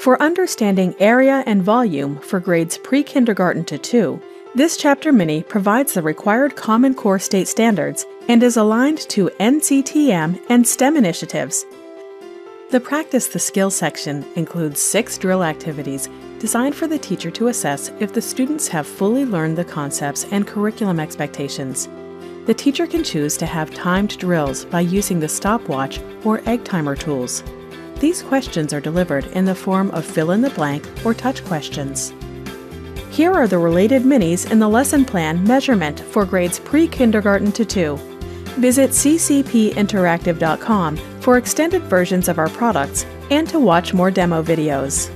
For understanding area and volume for grades pre kindergarten to 2, this chapter mini provides the required Common Core state standards and is aligned to NCTM and STEM initiatives. The Practice the Skill section includes six drill activities designed for the teacher to assess if the students have fully learned the concepts and curriculum expectations. The teacher can choose to have timed drills by using the stopwatch or egg timer tools. These questions are delivered in the form of fill in the blank or touch questions. Here are the related minis in the lesson plan measurement for grades pre kindergarten to 2. Visit ccpinteractive.com for extended versions of our products and to watch more demo videos.